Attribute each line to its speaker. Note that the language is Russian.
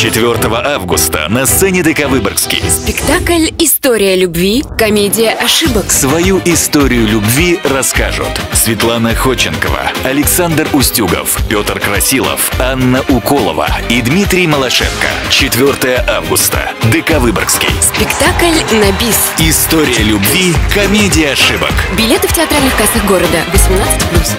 Speaker 1: 4 августа на сцене ДК Выборгский.
Speaker 2: Спектакль «История любви. Комедия ошибок».
Speaker 1: Свою историю любви расскажут Светлана Ходченкова, Александр Устюгов, Петр Красилов, Анна Уколова и Дмитрий Малашенко. 4 августа. ДК Выборгский.
Speaker 2: Спектакль на бис.
Speaker 1: История любви. Комедия ошибок.
Speaker 2: Билеты в театральных кассах города. 18+.